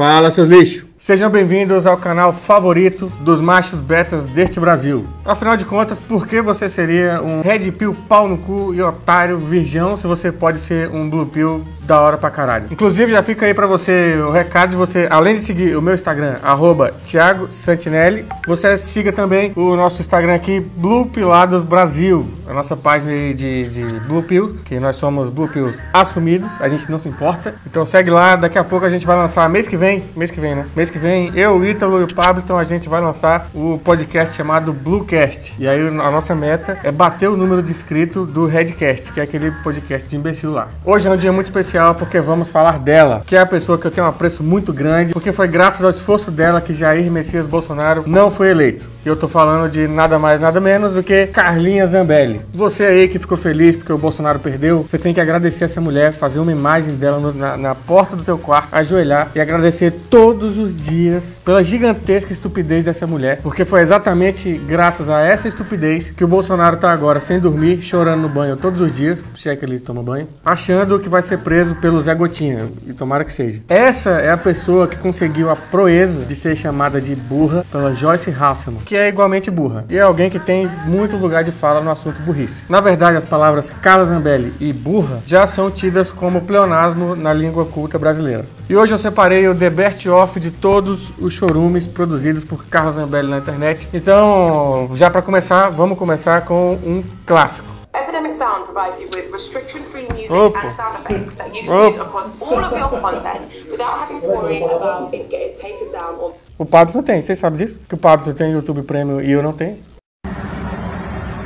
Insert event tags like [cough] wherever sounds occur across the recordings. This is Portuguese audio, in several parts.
Fala, seus lixos! Sejam bem-vindos ao canal favorito dos machos betas deste Brasil. Afinal de contas, por que você seria um red pill pau no cu e otário virgão se você pode ser um blue pill da hora pra caralho? Inclusive, já fica aí pra você o recado de você, além de seguir o meu Instagram, arroba Thiago Santinelli, você siga também o nosso Instagram aqui, Blue Pilados Brasil, a nossa página de, de Blue Pill, que nós somos Blue Pills assumidos, a gente não se importa. Então segue lá, daqui a pouco a gente vai lançar, mês que vem, mês que vem, né? Mês que vem, eu, Ítalo e o Pablo, então a gente vai lançar o podcast chamado Bluecast. E aí a nossa meta é bater o número de inscritos do Redcast, que é aquele podcast de imbecil lá. Hoje é um dia muito especial porque vamos falar dela, que é a pessoa que eu tenho um apreço muito grande, porque foi graças ao esforço dela que Jair Messias Bolsonaro não foi eleito. E eu tô falando de nada mais, nada menos do que Carlinha Zambelli. Você aí que ficou feliz porque o Bolsonaro perdeu, você tem que agradecer essa mulher, fazer uma imagem dela no, na, na porta do teu quarto, ajoelhar e agradecer todos os dias pela gigantesca estupidez dessa mulher, porque foi exatamente graças a essa estupidez que o Bolsonaro tá agora sem dormir, chorando no banho todos os dias, se é que ele toma banho, achando que vai ser preso pelo Zé Gotinha, e tomara que seja. Essa é a pessoa que conseguiu a proeza de ser chamada de burra pela Joyce Hasselman, que é igualmente burra, e é alguém que tem muito lugar de fala no assunto burrice. Na verdade, as palavras Carla Zambelli e burra já são tidas como pleonasmo na língua culta brasileira. E hoje eu separei o The Best Of de todos os chorumes produzidos por Carla Zambelli na internet. Então, já para começar, vamos começar com um clássico. Epidemic Sound provides you with restriction-free music Opa. and sound effects that you can Opa. use across all of your content without having to worry about it getting taken down or O Pablo não tem, vocês sabem disso? Que o Pablo tem YouTube Premium e eu não tenho.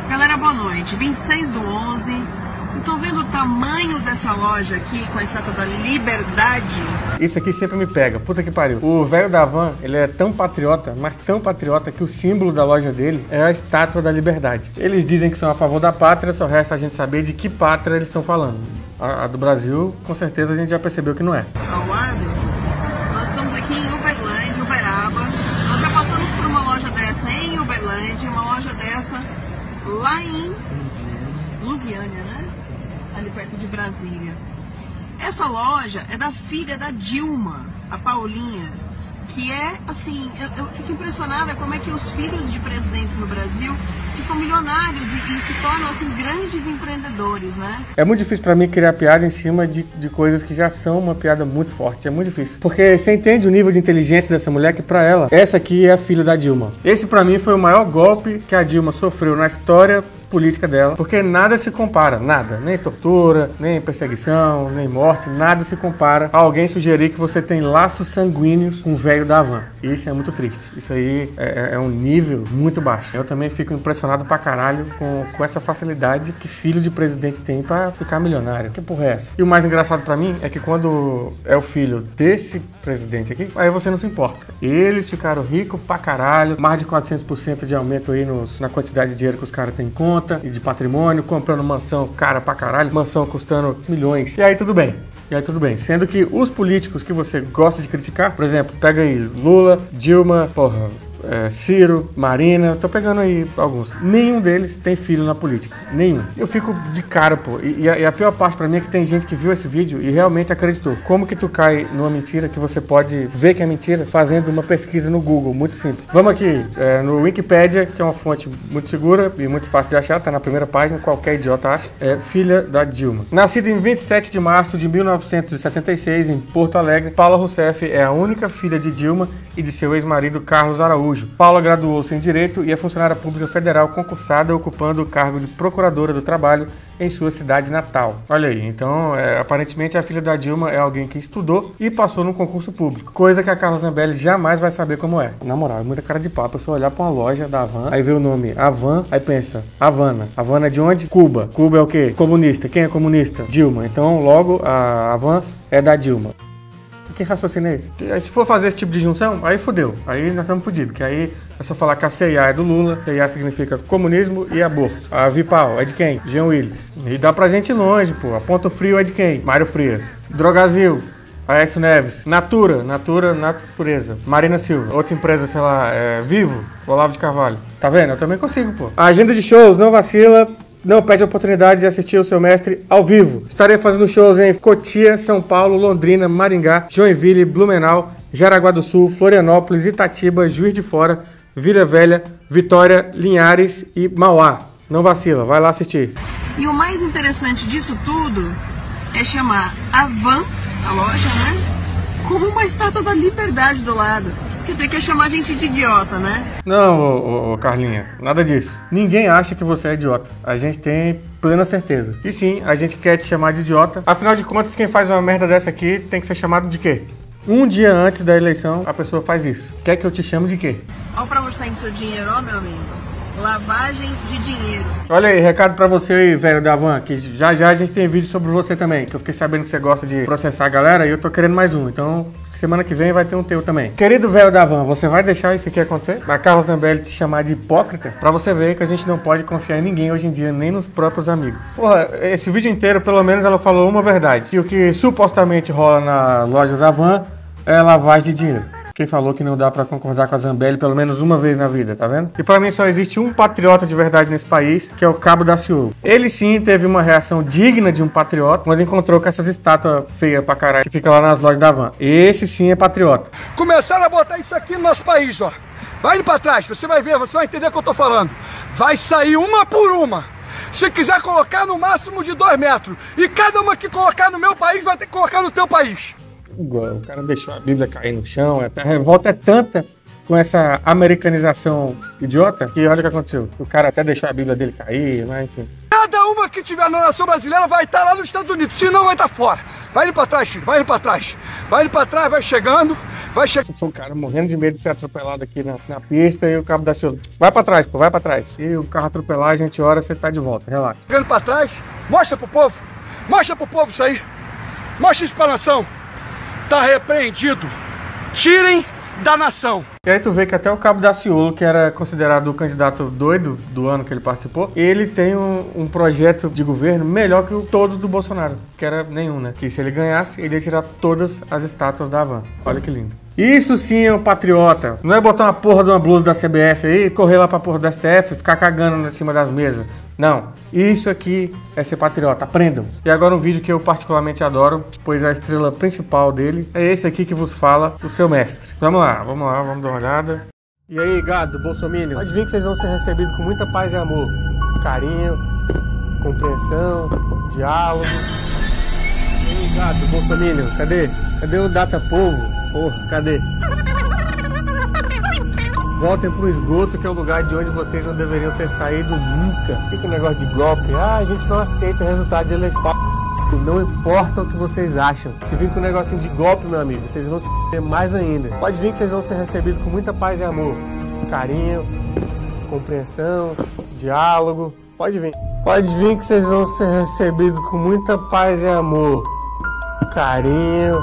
Galera, boa noite. 26 do 11. Vocês estão vendo o tamanho dessa loja aqui com a estátua da Liberdade? Isso aqui sempre me pega, puta que pariu. O velho da van, ele é tão patriota, mas tão patriota que o símbolo da loja dele é a estátua da liberdade. Eles dizem que são a favor da pátria, só resta a gente saber de que pátria eles estão falando. A, a do Brasil, com certeza a gente já percebeu que não é. Ao lado, nós estamos aqui em Uberlândia, Uberaba. Nós já passamos por uma loja dessa em Uberlândia, uma loja dessa lá em Lusiânia, né? Ali perto de Brasília. Essa loja é da filha da Dilma, a Paulinha, que é, assim, eu, eu fico impressionada como é que os filhos de presidentes no Brasil ficam milionários e, e se tornam, assim, grandes empreendedores, né? É muito difícil pra mim criar piada em cima de, de coisas que já são uma piada muito forte. É muito difícil. Porque você entende o nível de inteligência dessa mulher que pra ela, essa aqui é a filha da Dilma. Esse pra mim foi o maior golpe que a Dilma sofreu na história política dela, porque nada se compara, nada, nem tortura, nem perseguição, nem morte, nada se compara a alguém sugerir que você tem laços sanguíneos com o velho da van. Isso é muito triste. Isso aí é, é um nível muito baixo. Eu também fico impressionado pra caralho com, com essa facilidade que filho de presidente tem pra ficar milionário. Que porra é essa? E o mais engraçado pra mim é que quando é o filho desse presidente aqui, aí você não se importa. Eles ficaram ricos pra caralho, mais de 400% de aumento aí nos, na quantidade de dinheiro que os caras têm em conta e de patrimônio, comprando mansão cara pra caralho, mansão custando milhões. E aí tudo bem. E aí tudo bem. Sendo que os políticos que você gosta de criticar, por exemplo, pega aí Lula, Dilma, porra, é, Ciro, Marina, tô pegando aí alguns. Nenhum deles tem filho na política. Nenhum. Eu fico de cara, pô. E, e a, e a pior parte pra mim é que tem gente que viu esse vídeo e realmente acreditou. Como que tu cai numa mentira que você pode ver que é mentira fazendo uma pesquisa no Google? Muito simples. Vamos aqui é, no Wikipedia, que é uma fonte muito segura e muito fácil de achar, tá na primeira página, qualquer idiota acha. É filha da Dilma. Nascida em 27 de março de 1976 em Porto Alegre, Paula Rousseff é a única filha de Dilma e de seu ex-marido Carlos Araújo. Paula graduou-se em Direito e é funcionária pública federal concursada, ocupando o cargo de Procuradora do Trabalho em sua cidade natal. Olha aí, então é, aparentemente a filha da Dilma é alguém que estudou e passou num concurso público, coisa que a Carla Zambelli jamais vai saber como é. Na moral, é muita cara de. A pessoa olhar pra uma loja da Havan, aí vê o nome Havan, aí pensa, Havana. Havana é de onde? Cuba. Cuba é o quê? Comunista. Quem é comunista? Dilma. Então logo a Havan é da Dilma. Que raciocínio é esse? Aí, se for fazer esse tipo de junção, aí fodeu. Aí nós estamos fodidos. Que aí é só falar que a CIA é do Lula, CIA significa comunismo e aborto. A Vipal é de quem? Jean Willis. E dá pra gente ir longe, pô. A Ponto Frio é de quem? Mário Frias. Drogazil. Aécio Neves. Natura. Natura, natureza. Marina Silva. Outra empresa, sei lá, é Vivo. Olavo de Carvalho. Tá vendo? Eu também consigo, pô. A agenda de shows não vacila. Não perde a oportunidade de assistir o seu mestre ao vivo. Estarei fazendo shows em Cotia, São Paulo, Londrina, Maringá, Joinville, Blumenau Jaraguá do Sul, Florianópolis, Itatiba, Juiz de Fora, Vila Velha, Vitória, Linhares e Mauá. Não vacila, vai lá assistir. E o mais interessante disso tudo é chamar a van, a loja, né? Com uma estátua da liberdade do lado. Dizer, quer chamar a gente de idiota, né? Não, ô, ô, Carlinha, nada disso. Ninguém acha que você é idiota. A gente tem plena certeza. E sim, a gente quer te chamar de idiota. Afinal de contas, quem faz uma merda dessa aqui tem que ser chamado de quê? Um dia antes da eleição, a pessoa faz isso. Quer que eu te chame de quê? Olha pra onde tá indo seu dinheiro, ó, meu amigo. Lavagem de dinheiro. Olha aí, recado pra você aí, velho da van, que já já a gente tem vídeo sobre você também, que eu fiquei sabendo que você gosta de processar a galera e eu tô querendo mais um. Então, semana que vem vai ter um teu também. Querido velho da van, você vai deixar isso aqui acontecer? A Carla Zambelli te chamar de hipócrita? Pra você ver que a gente não pode confiar em ninguém hoje em dia, nem nos próprios amigos. Porra, esse vídeo inteiro, pelo menos ela falou uma verdade. Que o que supostamente rola na loja Zavan é lavagem de dinheiro. Quem falou que não dá pra concordar com a Zambelli pelo menos uma vez na vida, tá vendo? E pra mim só existe um patriota de verdade nesse país, que é o Cabo da Ciolo. Ele sim teve uma reação digna de um patriota quando encontrou com essas estátuas feias pra caralho que fica lá nas lojas da van. Esse sim é patriota. Começaram a botar isso aqui no nosso país, ó. Vai indo pra trás, você vai ver, você vai entender o que eu tô falando. Vai sair uma por uma. Se quiser colocar no máximo de dois metros. E cada uma que colocar no meu país vai ter que colocar no teu país. Igual, O cara deixou a Bíblia cair no chão. A revolta é tanta com essa americanização idiota que olha o que aconteceu. O cara até deixou a Bíblia dele cair, mas enfim. Cada uma que tiver na nação brasileira vai estar lá nos Estados Unidos. Se não, vai estar fora. Vai indo pra trás, filho. Vai indo pra trás. Vai indo pra trás, vai chegando. Vai chegando. O cara morrendo de medo de ser atropelado aqui na, na pista e o cabo da Ciolo. Vai pra trás, pô, vai pra trás. E o carro atropelar, a gente ora, você tá de volta, relaxa. Chegando pra trás. Mostra pro povo. Mostra pro povo isso aí. Mostra isso pra nação. Tá repreendido. Tirem da nação. E aí tu vê que até o Cabo Daciolo, que era considerado o candidato doido do ano que ele participou, ele tem um, um projeto de governo melhor que o todos do Bolsonaro, que era nenhum, né? Que se ele ganhasse, ele ia tirar todas as estátuas da Havan. Olha que lindo. Isso sim é um patriota. Não é botar uma porra de uma blusa da CBF aí, correr lá pra porra da STF ficar cagando em cima das mesas. Não. Isso aqui é ser patriota. Aprendam. E agora um vídeo que eu particularmente adoro, pois a estrela principal dele é esse aqui que vos fala, o seu mestre. Vamos lá, vamos lá, vamos dar uma olhada. E aí, gado, Bolsonaro, pode que vocês vão ser recebidos com muita paz e amor. Carinho, compreensão, diálogo. E aí, gado, Bolsonaro, cadê? Cadê o Data Povo? Porra, cadê? Voltem pro esgoto, que é o lugar de onde vocês não deveriam ter saído nunca. Fica o negócio de golpe. Ah, a gente não aceita resultado de eleição. Não importa o que vocês acham. Se vir com um negocinho de golpe, meu amigo, vocês vão se ter mais ainda. Pode vir que vocês vão ser recebidos com muita paz e amor. Carinho, compreensão, diálogo. Pode vir. Pode vir que vocês vão ser recebidos com muita paz e amor. Carinho,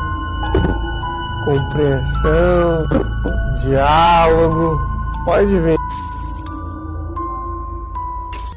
compreensão, diálogo. Pode vir.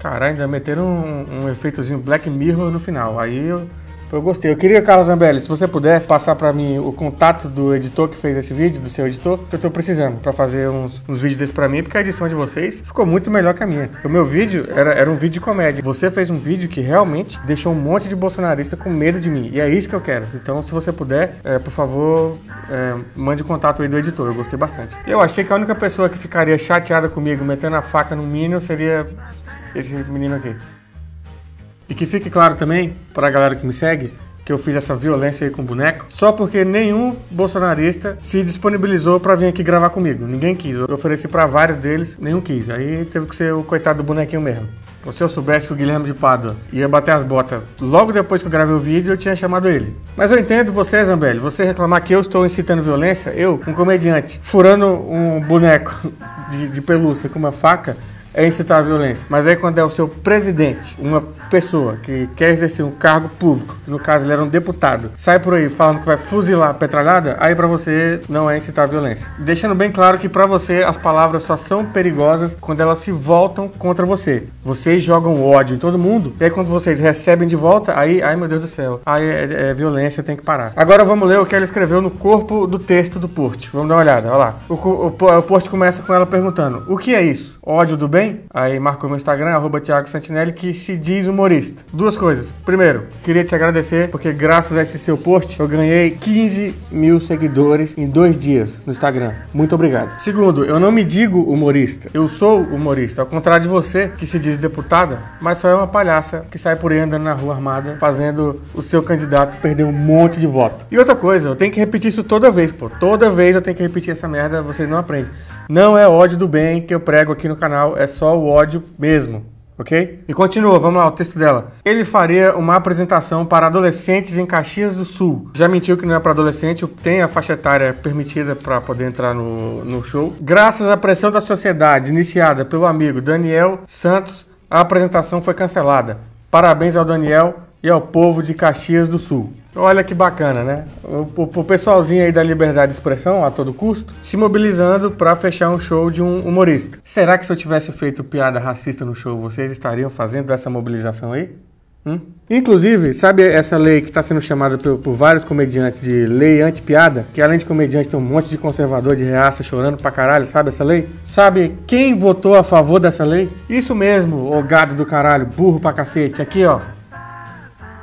Caralho, ainda meteram um, um efeitozinho Black Mirror no final. Aí eu, eu gostei. Eu queria, Carlos Zambelli, se você puder passar pra mim o contato do editor que fez esse vídeo, do seu editor, que eu tô precisando pra fazer uns, uns vídeos desses pra mim, porque a edição de vocês ficou muito melhor que a minha. O meu vídeo era, era um vídeo de comédia. Você fez um vídeo que realmente deixou um monte de bolsonarista com medo de mim. E é isso que eu quero. Então, se você puder, é, por favor, é, mande o contato aí do editor. Eu gostei bastante. Eu achei que a única pessoa que ficaria chateada comigo metendo a faca no Minion seria esse menino aqui. E que fique claro também, para a galera que me segue, que eu fiz essa violência aí com o boneco, só porque nenhum bolsonarista se disponibilizou para vir aqui gravar comigo. Ninguém quis. Eu ofereci para vários deles, nenhum quis. Aí teve que ser o coitado do bonequinho mesmo. Se eu soubesse que o Guilherme de Pádua ia bater as botas logo depois que eu gravei o vídeo, eu tinha chamado ele. Mas eu entendo você, Zambelli, você reclamar que eu estou incitando violência, eu, um comediante, furando um boneco [laughs] de, de pelúcia com uma faca, é incitar a violência. Mas aí quando é o seu presidente, uma pessoa que quer exercer um cargo público, no caso ele era um deputado, sai por aí falando que vai fuzilar a petralhada, aí pra você não é incitar a violência. Deixando bem claro que pra você as palavras só são perigosas quando elas se voltam contra você. Vocês jogam ódio em todo mundo, e aí quando vocês recebem de volta, aí, ai meu Deus do céu, aí é, é violência, tem que parar. Agora vamos ler o que ela escreveu no corpo do texto do post. Vamos dar uma olhada, olha lá. O, o, o post começa com ela perguntando: O que é isso? Ódio do bem? Bem? Aí marcou meu Instagram, arroba Thiago Santinelli, que se diz humorista. Duas coisas. Primeiro, queria te agradecer, porque graças a esse seu post, eu ganhei 15 mil seguidores em dois dias no Instagram. Muito obrigado. Segundo, eu não me digo humorista, eu sou humorista, ao contrário de você, que se diz deputada, mas só é uma palhaça que sai por aí andando na rua armada, fazendo o seu candidato perder um monte de voto. E outra coisa, eu tenho que repetir isso toda vez, pô. Toda vez eu tenho que repetir essa merda, vocês não aprendem. Não é ódio do bem que eu prego aqui no canal, é só o ódio mesmo. Ok? E continua, vamos lá, o texto dela. Ele faria uma apresentação para adolescentes em Caxias do Sul. Já mentiu que não é para adolescente, tem a faixa etária permitida para poder entrar no, no show. Graças à pressão da sociedade iniciada pelo amigo Daniel Santos, a apresentação foi cancelada. Parabéns ao Daniel e ao povo de Caxias do Sul. Olha que bacana, né? O, o, o, pessoalzinho aí da liberdade de expressão, a todo custo, se mobilizando para fechar um show de um humorista. Será que se eu tivesse feito piada racista no show, vocês estariam fazendo essa mobilização aí? Hum? Inclusive, sabe essa lei que está sendo chamada por, por, vários comediantes de lei anti-piada? Que além de comediante tem um monte de conservador de reaça chorando pra caralho, sabe essa lei? Sabe quem votou a favor dessa lei? Isso mesmo, ô gado do caralho, burro pra cacete. Aqui, ó.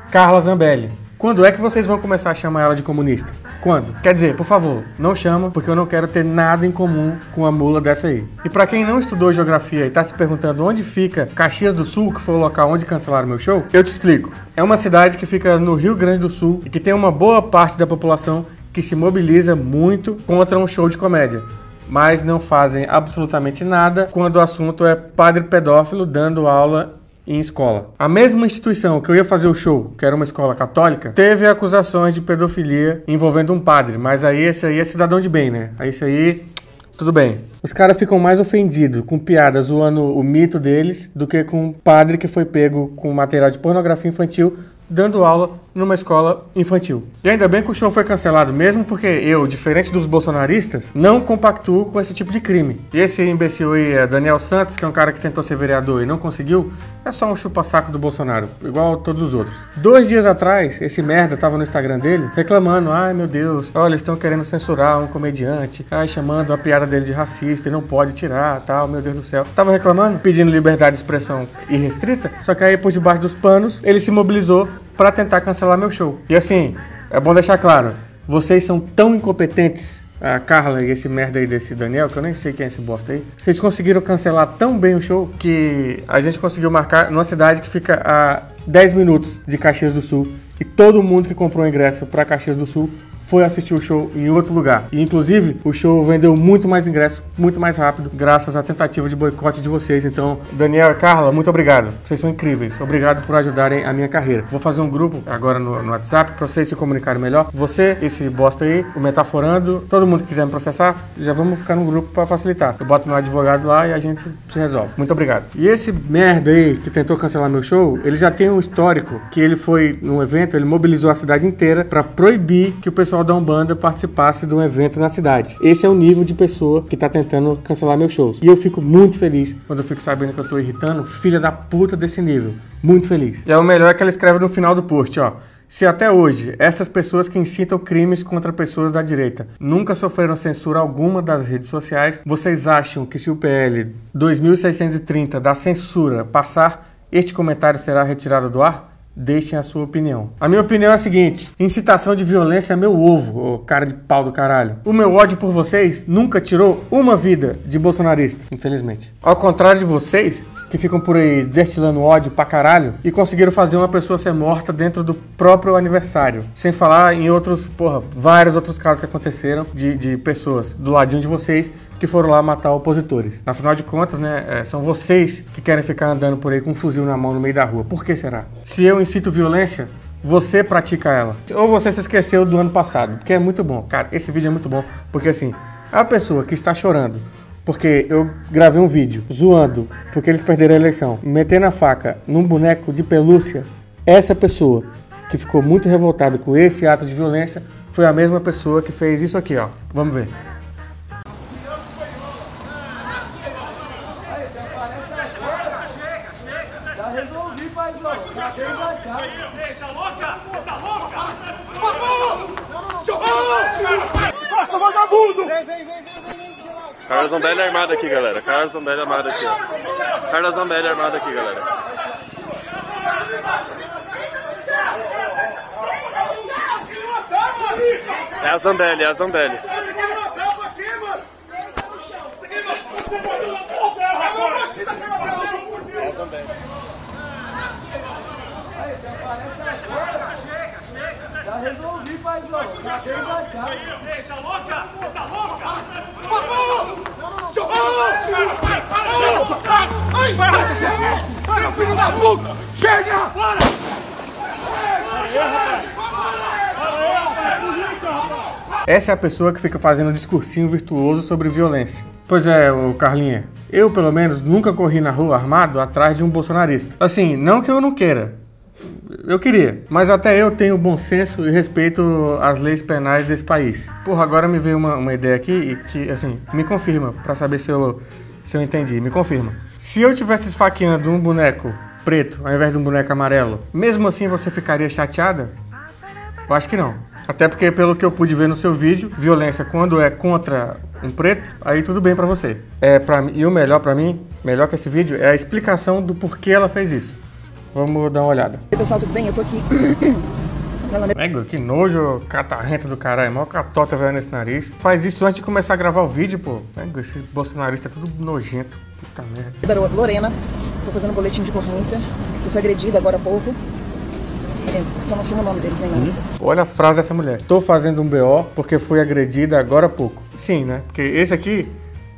Carla Zambelli. Quando é que vocês vão começar a chamar ela de comunista? Quando? Quer dizer, por favor, não chama, porque eu não quero ter nada em comum com a mula dessa aí. E para quem não estudou geografia e tá se perguntando onde fica Caxias do Sul, que foi o local onde cancelaram meu show, eu te explico. É uma cidade que fica no Rio Grande do Sul e que tem uma boa parte da população que se mobiliza muito contra um show de comédia mas não fazem absolutamente nada quando o assunto é padre pedófilo dando aula em escola. A mesma instituição que eu ia fazer o show, que era uma escola católica, teve acusações de pedofilia envolvendo um padre, mas aí esse aí é cidadão de bem, né? Aí esse aí tudo bem. Os caras ficam mais ofendidos com piadas zoando o mito deles do que com um padre que foi pego com material de pornografia infantil dando aula numa escola infantil. E ainda bem que o show foi cancelado mesmo, porque eu, diferente dos bolsonaristas, não compactuo com esse tipo de crime. E esse imbecil aí é Daniel Santos, que é um cara que tentou ser vereador e não conseguiu, é só um chupa-saco do Bolsonaro, igual a todos os outros. Dois dias atrás, esse merda tava no Instagram dele reclamando: ai meu Deus, olha, estão querendo censurar um comediante, ai, chamando a piada dele de racista e não pode tirar, tal, meu Deus do céu. Tava reclamando, pedindo liberdade de expressão irrestrita, só que aí por debaixo dos panos ele se mobilizou para tentar cancelar meu show. E assim, é bom deixar claro, vocês são tão incompetentes, a Carla e esse merda aí desse Daniel, que eu nem sei quem é esse bosta aí, vocês conseguiram cancelar tão bem o show que a gente conseguiu marcar numa cidade que fica a 10 minutos de Caxias do Sul. E todo mundo que comprou ingresso para Caxias do Sul foi assistir o show em outro lugar. E inclusive o show vendeu muito mais ingressos, muito mais rápido, graças à tentativa de boicote de vocês. Então, Daniel e Carla, muito obrigado. Vocês são incríveis. Obrigado por ajudarem a minha carreira. Vou fazer um grupo agora no, no WhatsApp para vocês se comunicarem melhor. Você, esse bosta aí, o Metaforando, todo mundo que quiser me processar, já vamos ficar num grupo para facilitar. Eu boto meu advogado lá e a gente se resolve. Muito obrigado. E esse merda aí que tentou cancelar meu show, ele já tem um histórico que ele foi num evento, ele mobilizou a cidade inteira para proibir que o pessoal pessoal da Umbanda participasse de um evento na cidade. Esse é o nível de pessoa que tá tentando cancelar meus shows. E eu fico muito feliz quando eu fico sabendo que eu tô irritando filha da puta desse nível. Muito feliz. E é o melhor que ela escreve no final do post, ó. Se até hoje estas pessoas que incitam crimes contra pessoas da direita nunca sofreram censura alguma das redes sociais, vocês acham que se o PL 2630 da censura passar, este comentário será retirado do ar? Deixem a sua opinião. A minha opinião é a seguinte: incitação de violência é meu ovo, ô cara de pau do caralho. O meu ódio por vocês nunca tirou uma vida de bolsonarista, infelizmente. Ao contrário de vocês, que ficam por aí destilando ódio pra caralho e conseguiram fazer uma pessoa ser morta dentro do próprio aniversário. Sem falar em outros, porra, vários outros casos que aconteceram de, de pessoas do ladinho de vocês que foram lá matar opositores. Afinal de contas, né, é, são vocês que querem ficar andando por aí com um fuzil na mão no meio da rua. Por que será? Se eu incito violência, você pratica ela. Ou você se esqueceu do ano passado, porque é muito bom. Cara, esse vídeo é muito bom, porque assim, a pessoa que está chorando porque eu gravei um vídeo zoando porque eles perderam a eleição, metendo a faca num boneco de pelúcia, essa pessoa que ficou muito revoltada com esse ato de violência foi a mesma pessoa que fez isso aqui, ó. Vamos ver. Tá louca? Você tá louca? Socorro! Socorro! Passa, vagabundo! Vem, vem, vem, vem, vem, vem, Carla Zambelli armada aqui, galera. Carla Zambelli armada aqui, ó. Carla Zambelli armada aqui, galera. É a Zambelli, é a Zambelli. É a Zambelli. Já resolvi, paizão. Já veio baixar. Ei, tá louca? Você tá louca? Ai, filho da puta! Chega! Essa é a pessoa que fica fazendo um discursinho virtuoso sobre violência. Pois é, o Carlinha. Eu, pelo menos, nunca corri na rua armado atrás de um bolsonarista. Assim, não que eu não queira. Eu queria, mas até eu tenho bom senso e respeito as leis penais desse país. Porra, agora me veio uma, uma ideia aqui e que, assim, me confirma, pra saber se eu, se eu entendi. Me confirma. Se eu tivesse esfaqueando um boneco preto ao invés de um boneco amarelo, mesmo assim você ficaria chateada? Eu acho que não. Até porque, pelo que eu pude ver no seu vídeo, violência quando é contra um preto, aí tudo bem pra você. É para e o melhor pra mim, melhor que esse vídeo, é a explicação do porquê ela fez isso. Vamos dar uma olhada. Oi, pessoal, tudo bem? Eu tô aqui. [coughs] Égua, que nojo, catarrenta do caralho, mó catota velho nesse nariz. Faz isso antes de começar a gravar o vídeo, pô. Égua, esse bolsonarista é tudo nojento. Puta merda. Lorena, tô fazendo um boletim de ocorrência. Eu fui agredida agora há pouco. É, Só não filma o nome deles, nem nada. Olha as frases dessa mulher. Tô fazendo um BO porque fui agredida agora há pouco. Sim, né? Porque esse aqui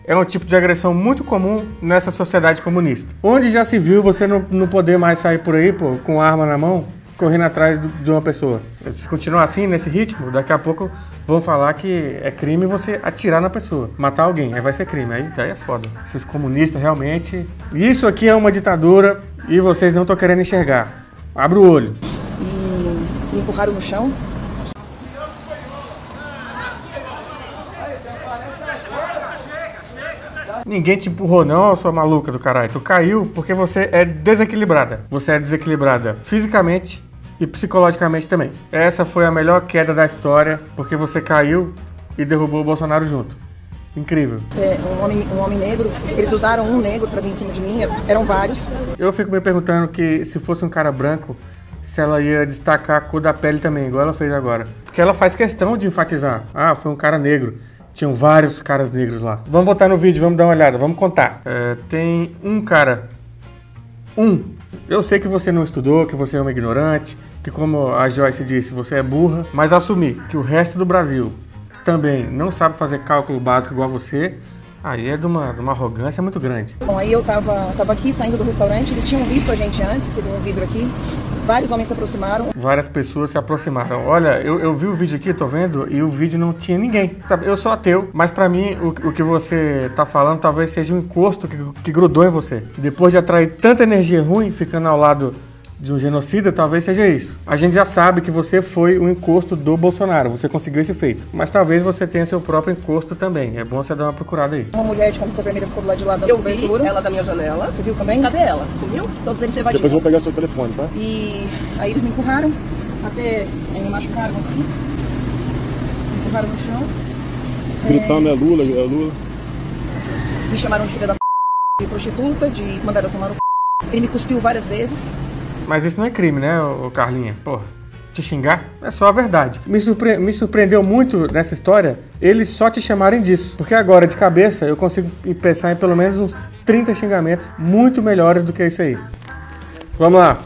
é um tipo de agressão muito comum nessa sociedade comunista. Onde já se viu você não, não poder mais sair por aí, pô, com arma na mão, correndo atrás do- de uma pessoa. Se continuar assim, nesse ritmo, daqui a pouco vão falar que é crime você atirar na pessoa. Matar alguém, aí vai ser crime. Aí, aí é foda. Esses comunistas realmente. Isso aqui é uma ditadura e vocês não estão querendo enxergar. Abre o olho. E me empurraram no chão. Ninguém te empurrou, não, sua maluca do caralho. Tu caiu porque você é desequilibrada. Você é desequilibrada fisicamente e psicologicamente também. Essa foi a melhor queda da história porque você caiu e derrubou o Bolsonaro junto. Incrível. É, um, homem, um homem negro. Eles usaram um negro pra vir em cima de mim. Eram vários. Eu fico me perguntando que se fosse um cara branco, se ela ia destacar a cor da pele também, igual ela fez agora. Porque ela faz questão de enfatizar. Ah, foi um cara negro. Tinham vários caras negros lá. Vamos voltar no vídeo, vamos dar uma olhada, vamos contar. É, tem um cara. Um. Eu sei que você não estudou, que você é uma ignorante, que como a Joyce disse, você é burra, mas assumir que o resto do Brasil também não sabe fazer cálculo básico igual você, aí é de uma, de uma arrogância muito grande. Bom, aí eu tava, tava aqui saindo do restaurante. Eles tinham visto a gente antes, teve um vidro aqui. Vários homens se aproximaram. várias pessoas se aproximaram. Olha, eu, eu vi o vídeo aqui, tô vendo, e o vídeo não tinha ninguém. Tá, Eu sou ateu, mas pra mim o, o que você tá falando talvez seja um encosto que, que grudou em você. Depois de atrair tanta energia ruim, ficando ao lado de um genocida, talvez seja isso. A gente já sabe que você foi o encosto do Bolsonaro, você conseguiu esse feito. Mas talvez você tenha seu próprio encosto também. É bom você dar uma procurada aí. Uma mulher de camiseta vermelha ficou do lado de lá dando Eu vi cobertura. ela da minha janela. Você viu também? Cadê ela? Sumiu? Todos eles se evadiram. Depois eu vou pegar seu telefone, tá? E aí eles me empurraram, até aí me machucaram aqui. Me empurraram no chão. Gritando é Lula, é Lula. Me chamaram de filha da p... de prostituta, de mandaram eu tomar no c... Ele me cuspiu várias vezes. Mas isso não é crime, né, Carlinha? Porra, te xingar é só a verdade. Me, surpre- me surpreendeu muito nessa história eles só te chamarem disso. Porque agora, de cabeça, eu consigo pensar em pelo menos uns 30 xingamentos muito melhores do que isso aí. Vamos lá.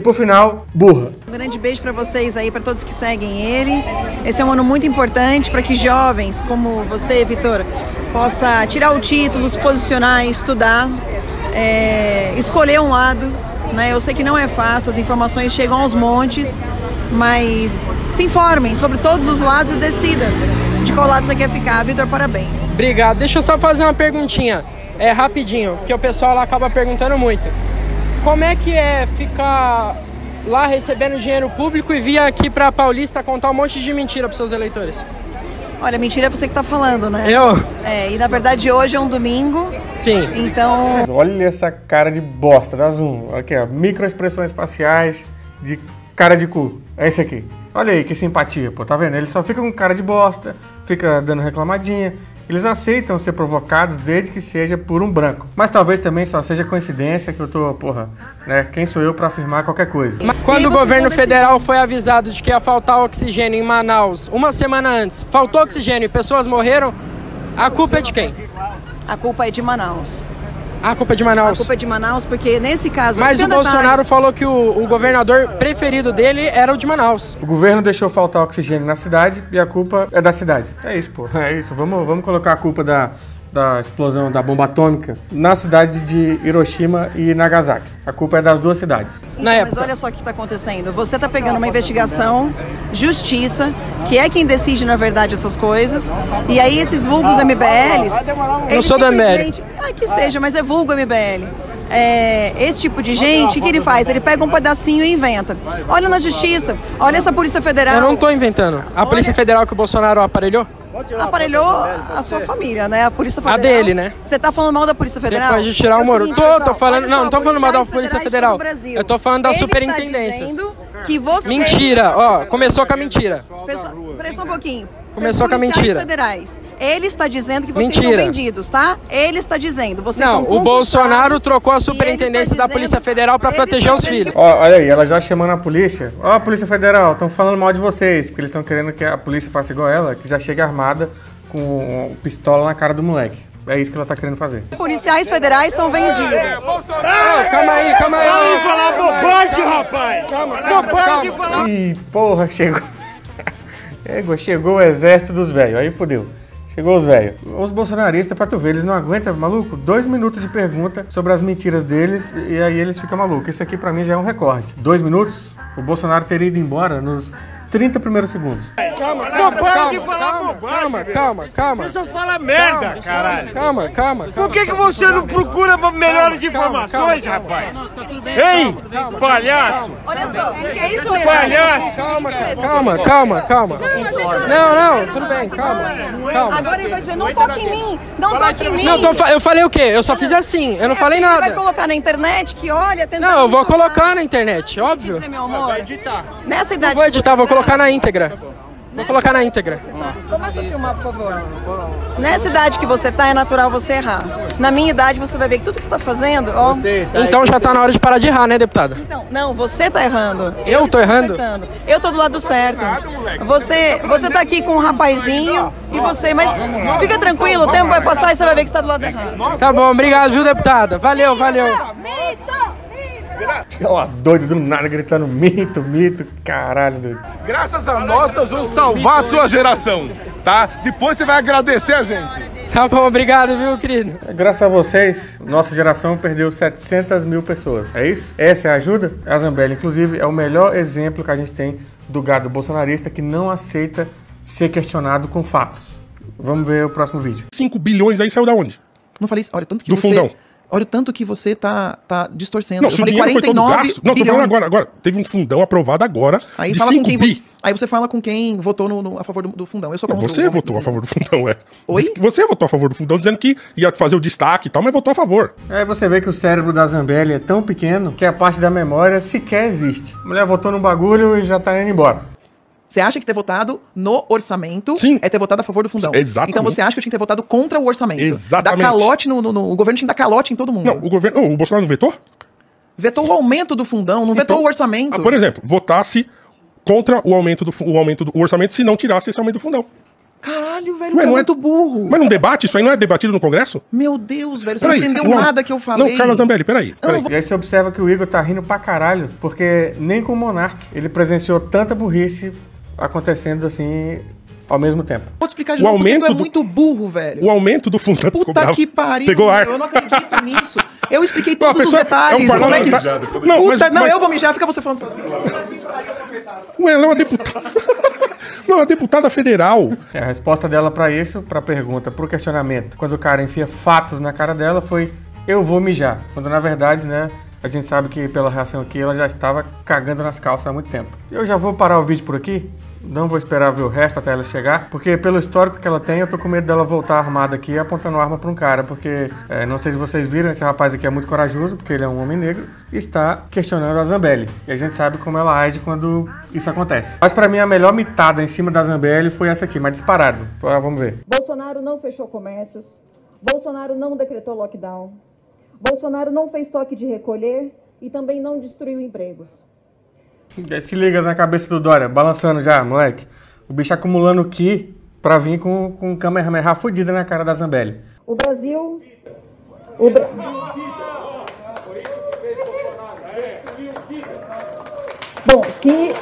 E por final, burra. Um grande beijo para vocês aí, para todos que seguem ele. Esse é um ano muito importante para que jovens como você, Vitor, possa tirar o título, se posicionar, estudar, é, escolher um lado. Né? Eu sei que não é fácil, as informações chegam aos montes, mas se informem sobre todos os lados e decida. de qual lado você quer ficar. Vitor, parabéns. Obrigado. Deixa eu só fazer uma perguntinha, é rapidinho, porque o pessoal lá acaba perguntando muito. Como é que é ficar lá recebendo dinheiro público e vir aqui pra Paulista contar um monte de mentira pros seus eleitores? Olha, mentira é você que tá falando, né? Eu? É, e na verdade hoje é um domingo. Sim. Então. Olha essa cara de bosta da Zoom. Aqui, ó. Microexpressões faciais de cara de cu. É esse aqui. Olha aí que simpatia, pô. Tá vendo? Ele só fica com cara de bosta, fica dando reclamadinha. Eles aceitam ser provocados desde que seja por um branco. Mas talvez também só seja coincidência que eu tô, porra, né? Quem sou eu pra afirmar qualquer coisa? Mas quando o governo federal foi avisado de que ia faltar oxigênio em Manaus uma semana antes, faltou oxigênio e pessoas morreram, a culpa é de quem? A culpa é de Manaus. A culpa é de Manaus. A culpa é de Manaus, porque nesse caso. Mas o detalhe. Bolsonaro falou que o, o governador preferido dele era o de Manaus. O governo deixou faltar oxigênio na cidade e a culpa é da cidade. É isso, pô. É isso. Vamos, vamos colocar a culpa da, da explosão da bomba atômica na cidade de Hiroshima e Nagasaki. A culpa é das duas cidades. Na Mas época. olha só o que está acontecendo. Você está pegando uma investigação, justiça, que é quem decide, na verdade, essas coisas. E aí esses vulgos MBLs. eles sou do MBL. Ah, que seja, mas é vulgo MBL. É, esse tipo de gente, o que ele faz? Ele pega um pedacinho e inventa. Olha na justiça, olha essa Polícia Federal. Eu não tô inventando. A Polícia Federal que o Bolsonaro aparelhou? Aparelhou a sua família, né? A Polícia Federal. dele, né? Você tá falando mal da Polícia Federal? Depois de tirar o Moro. seguinte, Tô, pessoal, tô falando- não, só, não tô falando mal da Polícia Federal. Eu tô falando Ele. Está dizendo que você... Mentira, ó, começou com a mentira. Pessoal, só um pouquinho. Começou com a Policiais mentira. federais. Ele está dizendo que vocês Mentira. são vendidos, tá? Ele está dizendo. Vocês Não, são o Bolsonaro trocou a superintendência da Polícia Federal pra ele proteger os filhos. Ó, olha aí, ela já chamando a polícia. Ó, a Polícia Federal, estão falando mal de vocês, porque eles estão querendo que a polícia faça igual ela, que já chegue armada com pistola na cara do moleque. É isso que ela tá querendo fazer. Policiais federais são vendidos. Ô, calma aí, calma aí. Para de falar bobagem, rapaz! Calma, Não calma, para de calma. falar! Ih, porra, chegou. Chegou, chegou o exército dos velhos. Aí fodeu. Chegou os velhos. Os bolsonaristas, pra tu ver, eles não aguentam, maluco, dois minutos de pergunta sobre as mentiras deles e aí eles ficam malucos. Isso aqui pra mim já é um recorde. Dois minutos, o Bolsonaro teria ido embora nos 30 primeiros segundos. Calma, Não calma, para calma, de falar calma, bobagem, calma, calma, calma. Você só fala merda, caralho! Calma, calma. Por que, que você não procura melhores calma, informações, calma, rapaz? Hein? Palhaço! Olha só, ele quer isso mesmo. Palhaço! Calma, calma, calma, calma. Não, não, tudo bem, calma. Calma. Agora ele vai dizer, não toque em mim, não toque em mim. Não, eu falei o quê? Eu só fiz assim, eu não falei Você vai nada. colocar na internet que, olha, tentando Não, eu vou colocar na internet, óbvio. Meu amor, nessa idade Vou editar, vou tá- colocar na íntegra. Vou colocar na íntegra. Começa a filmar, por favor. Nessa idade que você tá, é natural você errar. Na minha idade, você vai ver que tudo que você tá fazendo, ó. Então já tá na hora de parar de errar, né, deputada? Então, não, você tá errando. Eu tô estou errando? acertando. Eu tô do lado certo. Você, você tá aqui com um rapazinho e você, mas fica tranquilo, o tempo vai passar e você vai ver que você tá do lado errado. Tá bom, obrigado, viu, deputada? Valeu, valeu. Ó, doido do nada gritando mito, mito, caralho, doido. Graças a nós, nós vamos salvar a sua geração, tá? Depois você vai agradecer a gente. Tá bom, obrigado, viu, querido? Graças a vocês, nossa geração perdeu 700 mil pessoas. É isso? Essa é a ajuda? A Zambelli, inclusive, é o melhor exemplo que a gente tem do gado bolsonarista que não aceita ser questionado com fatos. Vamos ver o próximo vídeo. 5 bilhões aí saiu da onde? Não falei isso. Olha, tanto que Do você. fundão. Olha o tanto que você tá, tá distorcendo. Não, eu falei dinheiro foi todo 49 gasto. Não, tô falando agora, agora. Teve um fundão aprovado agora Aí de fala com 5 quem bi. Aí você fala com quem votou no, no- a favor do, do fundão. Eu sou Não, contra você o- votou a favor do fundão, é. Oi? Você votou a favor do fundão dizendo que ia fazer o destaque e tal, mas votou a favor. Aí você vê que o cérebro da Zambelli é tão pequeno que a parte da memória sequer existe. A mulher votou num bagulho e já tá indo embora. Você acha que ter votado no orçamento Sim. é ter votado a favor do fundão? Exatamente. Então você acha que eu tinha que ter votado contra o orçamento? Exatamente. Dar calote no, no- no- O governo tinha que dar calote em todo mundo. Não, o governo. oh, o Bolsonaro não vetou? Vetou o aumento do fundão, não vetou Então, o orçamento. Ah, por exemplo, votasse contra o aumento do, o aumento do o orçamento se não tirasse esse aumento do fundão. Caralho, velho, Ué, é não é- muito burro. Mas num debate, isso aí não é debatido no Congresso? Meu Deus, velho, você Peraí, não entendeu não- nada que eu falei. Não, Carla Zambelli, peraí. peraí. E aí você observa que o Igor tá rindo pra caralho, porque nem com o Monark ele presenciou tanta burrice acontecendo assim ao mesmo tempo. Vou te explicar de O novo, porque tu é aumento do- muito burro, velho. O aumento do fundão ficou Puta bravo. que pariu, Pegou ar. eu não acredito [laughs] nisso. Eu expliquei Não, todos os detalhes. é um como é que... Puta, Não, mas- não, mas- eu vou mijar, fica você falando sozinho. Ué, ela é uma deputada. [laughs] Não, uma deputada federal. É, a resposta dela pra isso, pra pergunta, pro questionamento, quando o cara enfia fatos na cara dela, foi eu vou mijar. Quando na verdade, né, a gente sabe que pela reação aqui ela já estava cagando nas calças há muito tempo. Eu já vou parar o vídeo por aqui. Não vou esperar ver o resto até ela chegar, porque pelo histórico que ela tem, eu tô com medo dela voltar armada aqui apontando arma pra um cara, porque é, não sei se vocês viram, esse rapaz aqui é muito corajoso, porque ele é um homem negro, e está questionando a Zambelli. E a gente sabe como ela age quando isso acontece. Mas pra mim a melhor mitada em cima da Zambelli foi essa aqui, mas disparado. Ah, vamos ver. Bolsonaro não fechou comércios. Bolsonaro não decretou lockdown. Bolsonaro não fez toque de recolher e também não destruiu empregos. Se liga na cabeça do Dória, balançando já, moleque. O bicho acumulando Ki pra vir com, com Kamehameha fodida na cara da Zambelli. O Brasil. O Bra... Bom, se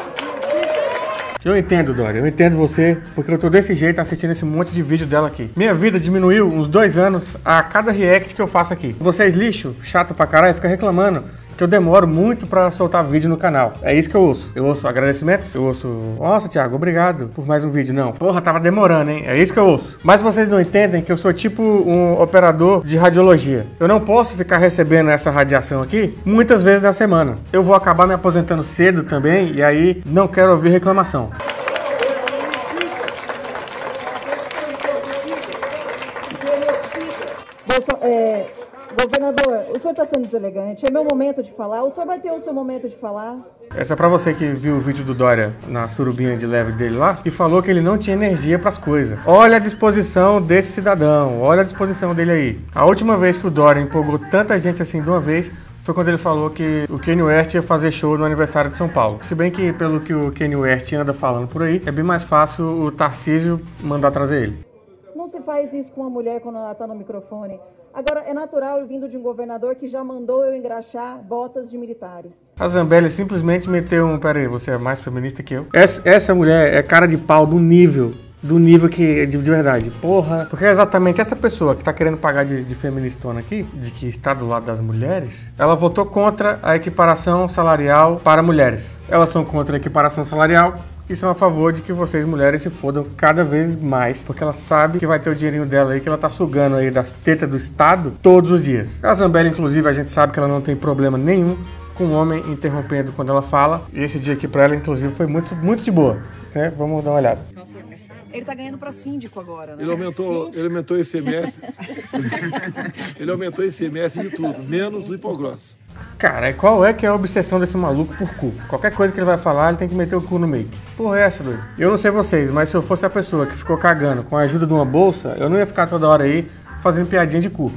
Eu entendo, Dória, eu entendo você, porque eu tô desse jeito assistindo esse monte de vídeo dela aqui. Minha vida diminuiu uns dois anos a cada react que eu faço aqui. Vocês lixo, chato pra caralho, fica reclamando que eu demoro muito pra soltar vídeo no canal. É isso que eu ouço. Eu ouço agradecimentos, eu ouço, nossa, Thiago, obrigado por mais um vídeo. Não, porra, tava demorando, hein? É isso que eu ouço. Mas vocês não entendem que eu sou tipo um operador de radiologia. Eu não posso ficar recebendo essa radiação aqui muitas vezes na semana. Eu vou acabar me aposentando cedo também e aí não quero ouvir reclamação. É, governador, o senhor está sendo deselegante. É meu momento de falar. O senhor vai ter o seu momento de falar. Essa é pra você que viu o vídeo do Dória na surubinha de leve dele lá e falou que ele não tinha energia pras coisas. Olha a disposição desse cidadão, olha a disposição dele aí. A última vez que o Dória empolgou tanta gente assim de uma vez foi quando ele falou que o Kanye West ia fazer show no aniversário de São Paulo. Se bem que, pelo que o Kanye West anda falando por aí, é bem mais fácil o Tarcísio mandar trazer ele. Não se faz isso com uma mulher quando ela está no microfone. Agora, é natural vindo de um governador que já mandou eu engraxar botas de militares. A Zambelli simplesmente meteu um. Pera aí, você é mais feminista que eu? Essa, essa mulher é cara de pau do nível. Do nível que. De, de verdade. Porra. Porque é exatamente essa pessoa que tá querendo pagar de, de feministona aqui, de que está do lado das mulheres, ela votou contra a equiparação salarial para mulheres. Elas são contra a equiparação salarial e são a favor de que vocês mulheres se fodam cada vez mais, porque ela sabe que vai ter o dinheirinho dela aí, que ela tá sugando aí das tetas do Estado todos os dias. A Zambelli, inclusive, a gente sabe que ela não tem problema nenhum com o homem interrompendo quando ela fala. E esse dia aqui pra ela, inclusive, foi muito, muito de boa. Né? Vamos dar uma olhada. Ele tá ganhando pra síndico agora, né? Ele aumentou, ele aumentou o ICMS. [laughs] ele aumentou o ICMS de tudo, menos do hipogrosso. Cara, e qual é que é a obsessão desse maluco por cu? Qualquer coisa que ele vai falar, ele tem que meter o cu no meio. Porra, é essa, doido? Eu não sei vocês, mas se eu fosse a pessoa que ficou cagando com a ajuda de uma bolsa, eu não ia ficar toda hora aí fazendo piadinha de cu.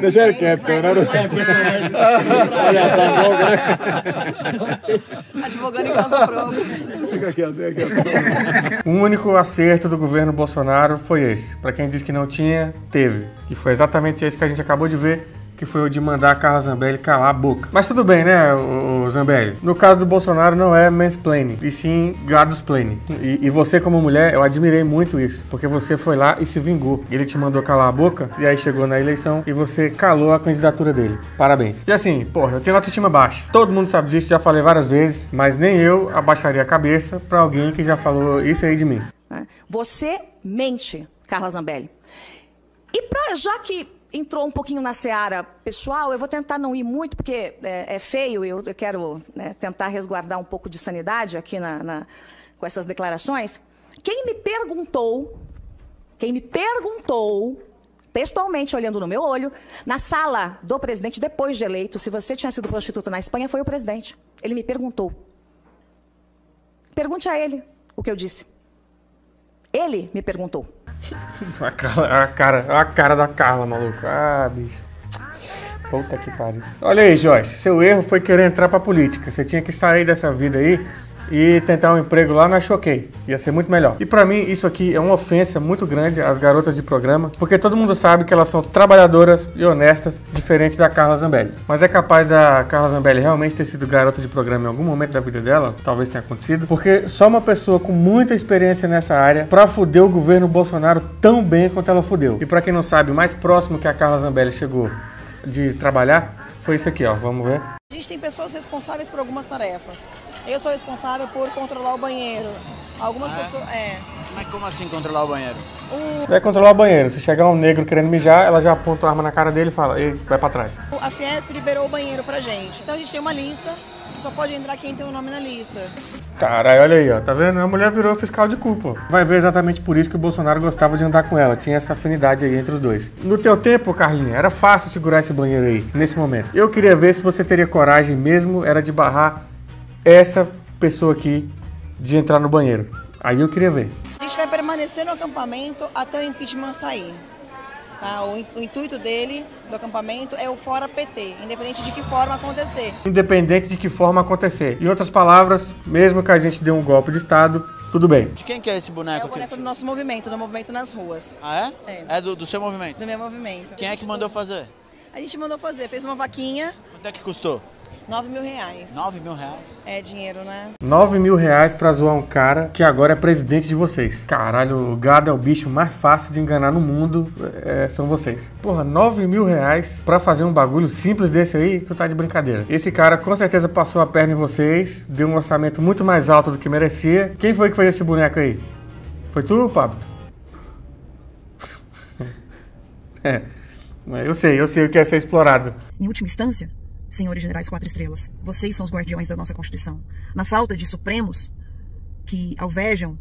Deixa ele quieto, né? [laughs] Advogando em causa própria. Fica quieto, fica quieto. O único acerto do governo Bolsonaro foi esse. Pra quem disse que não tinha, teve. E foi exatamente esse que a gente acabou de ver, que foi o de mandar a Carla Zambelli calar a boca. Mas tudo bem, né, o, Zambelli? No caso do Bolsonaro não é mansplaining, e sim gadosplaining. E, e você como mulher, eu admirei muito isso, porque você foi lá e se vingou. Ele te mandou calar a boca, e aí chegou na eleição e você calou a candidatura dele. Parabéns. E assim, porra, eu tenho autoestima baixa. Todo mundo sabe disso, já falei várias vezes, mas nem eu abaixaria a cabeça pra alguém que já falou isso aí de mim. né? Você mente, Carla Zambelli. E pra, já que entrou um pouquinho na seara pessoal, eu vou tentar não ir muito, porque é, é feio, eu, eu quero né, tentar resguardar um pouco de sanidade aqui na, na- com essas declarações. Quem me perguntou, quem me perguntou, textualmente olhando no meu olho, na sala do presidente, depois de eleito, se você tinha sido prostituta na Espanha, foi o presidente. Ele me perguntou. Pergunte a ele o que eu disse. Ele me perguntou. [laughs] A, Carla- a cara, a cara da Carla, maluco. Ah, bicho. Puta que pariu. Olha aí, Joyce. Seu erro foi querer entrar pra política. Você tinha que sair dessa vida aí e tentar um emprego lá na Choquei. Ia ser muito melhor. E pra mim, isso aqui é uma ofensa muito grande às garotas de programa, porque todo mundo sabe que elas são trabalhadoras e honestas, diferente da Carla Zambelli. Mas é capaz da Carla Zambelli realmente ter sido garota de programa em algum momento da vida dela? Talvez tenha acontecido. Porque só uma pessoa com muita experiência nessa área pra fuder o governo Bolsonaro tão bem quanto ela fudeu. E pra quem não sabe, o mais próximo que a Carla Zambelli chegou de trabalhar foi isso aqui, ó. Vamos ver. A gente tem pessoas responsáveis por algumas tarefas. Eu sou responsável por controlar o banheiro. Algumas Ah, é? pessoas. É. Mas como assim controlar o banheiro? Vai controlar o banheiro. Se chegar um negro querendo mijar, ela já aponta a arma na cara dele e fala, ei, vai pra trás. A Fiesp liberou o banheiro pra gente. Então a gente tem uma lista, só pode entrar quem tem o nome na lista. Caralho, olha aí, ó. Tá vendo? A mulher virou fiscal de culpa. Vai ver exatamente por isso que o Bolsonaro gostava de andar com ela. Tinha essa afinidade aí entre os dois. No teu tempo, Carlinha, era fácil segurar esse banheiro aí, nesse momento. Eu queria ver se você teria coragem mesmo, era de barrar essa pessoa aqui de entrar no banheiro. Aí eu queria ver. A gente vai permanecer no acampamento até o impeachment sair. Tá? O, in- o intuito dele, do acampamento, é o fora PT, independente de que forma acontecer. Independente de que forma acontecer. Em outras palavras, mesmo que a gente dê um golpe de Estado, tudo bem. De quem que é esse boneco É o aqui? boneco do nosso movimento, do movimento nas ruas. Ah, é? É. É do, do seu movimento? Do meu movimento. Quem é que mandou fazer? A gente mandou fazer, fez uma vaquinha, Quanto é que custou? 9 mil reais. 9 mil reais? É dinheiro, né? 9 mil reais pra zoar um cara que agora é presidente de vocês. Caralho, o gado é o bicho mais fácil de enganar no mundo. é, são vocês. Porra, 9 mil reais pra fazer um bagulho simples desse aí, tu tá de brincadeira. Esse cara com certeza passou a perna em vocês, deu um orçamento muito mais alto do que merecia. Quem foi que fez esse boneco aí? Foi tu, Pablo? [laughs] é. Eu sei, eu sei o que é ser explorado. Em última instância, senhores generais quatro estrelas, vocês são os guardiões da nossa Constituição. Na falta de supremos que alvejam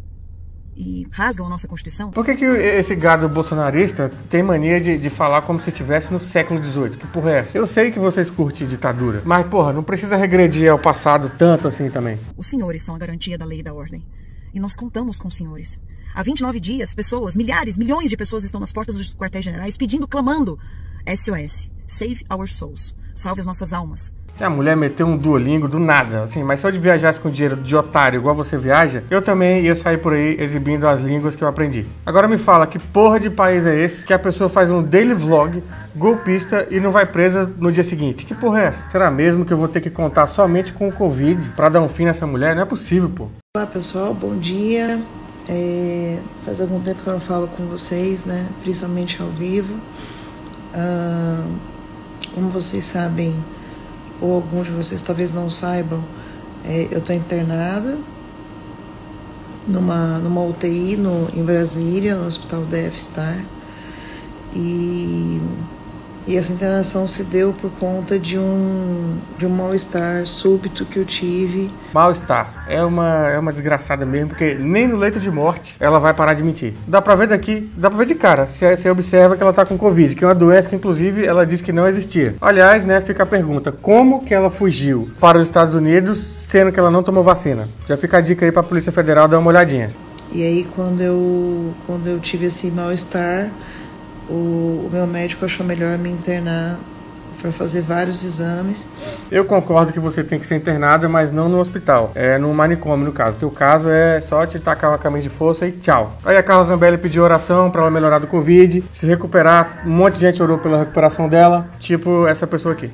e rasgam a nossa Constituição, Por que, que esse gado bolsonarista tem mania de, de falar como se estivesse no século XVIII? Que porra é essa? Eu sei que vocês curtem ditadura, mas, porra, não precisa regredir ao passado tanto assim também. os senhores são a garantia da lei e da ordem. E nós contamos com os senhores. Há 29 dias, pessoas, milhares, milhões de pessoas estão nas portas dos quartéis generais pedindo, clamando: SOS, save our souls, salve as nossas almas. A mulher meteu um duolingo do nada, assim, mas se eu viajasse com dinheiro de otário igual você viaja, eu também ia sair por aí exibindo as línguas que eu aprendi. Agora me fala, que porra de país é esse que a pessoa faz um daily vlog golpista e não vai presa no dia seguinte? Que porra é essa? Será mesmo que eu vou ter que contar somente com o Covid pra dar um fim nessa mulher? Não é possível, pô. Olá pessoal, bom dia. É, faz algum tempo que eu não falo com vocês, né? Principalmente ao vivo. Ah, como vocês sabem, ou alguns de vocês talvez não saibam, é, eu estou internada numa, numa UTI no, em Brasília, no Hospital DF Star. E, e essa internação se deu por conta de um, de um mal-estar súbito que eu tive Mal-estar. É uma, é uma desgraçada mesmo, porque nem no leito de morte ela vai parar de mentir. Dá pra ver daqui, dá pra ver de cara. Você você observa que ela tá com Covid, que é uma doença que, inclusive, ela disse que não existia. Aliás, né, fica a pergunta: como que ela fugiu para os Estados Unidos sendo que ela não tomou vacina? Já fica a dica aí pra Polícia Federal dar uma olhadinha. E aí quando eu, quando eu tive esse mal-estar, o, o meu médico achou melhor me internar para fazer vários exames. Eu concordo que você tem que ser internada, mas não no hospital. É no manicômio, no caso. O teu caso é só te tacar uma camisa de força e tchau. Aí a Carla Zambelli pediu oração pra ela melhorar do Covid, se recuperar. Um monte de gente orou pela recuperação dela, tipo essa pessoa aqui.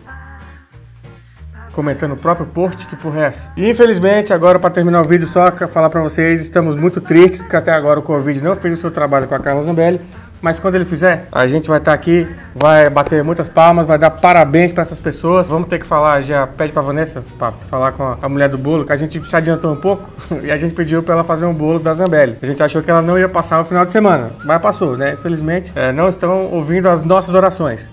Comentando o próprio post, que porra é essa? E infelizmente, agora pra terminar o vídeo, só falar pra vocês, estamos muito tristes, porque até agora o Covid não fez o seu trabalho com a Carla Zambelli. Mas quando ele fizer, a gente vai estar aqui, vai bater muitas palmas, vai dar parabéns pra essas pessoas. Vamos ter que falar, já pede pra Vanessa, pra falar com a, mulher do bolo, que a gente se adiantou um pouco [laughs] e a gente pediu pra ela fazer um bolo da Zambelli. A gente achou que ela não ia passar o final de semana, mas passou, né? Infelizmente, é, não estão ouvindo as nossas orações.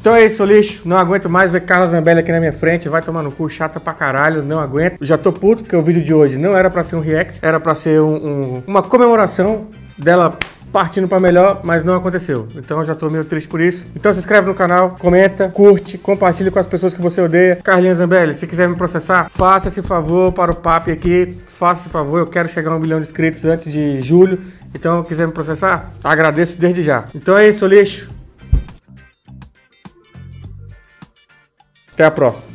Então é isso, lixo. Não aguento mais ver Carla Zambelli aqui na minha frente. Vai tomar no cu, chata pra caralho. Não aguento. Já tô puto porque o vídeo de hoje não era pra ser um react, era pra ser um- um- uma comemoração dela partindo pra melhor, mas não aconteceu. Então eu já tô meio triste por isso. Então se inscreve no canal, comenta, curte, compartilha com as pessoas que você odeia. Carlinha Zambelli, se quiser me processar, faça esse favor para o papi aqui. Faça esse favor, eu quero chegar a um milhão de inscritos antes de julho. Então, quiser me processar, agradeço desde já. Então é isso, lixo. Até a próxima.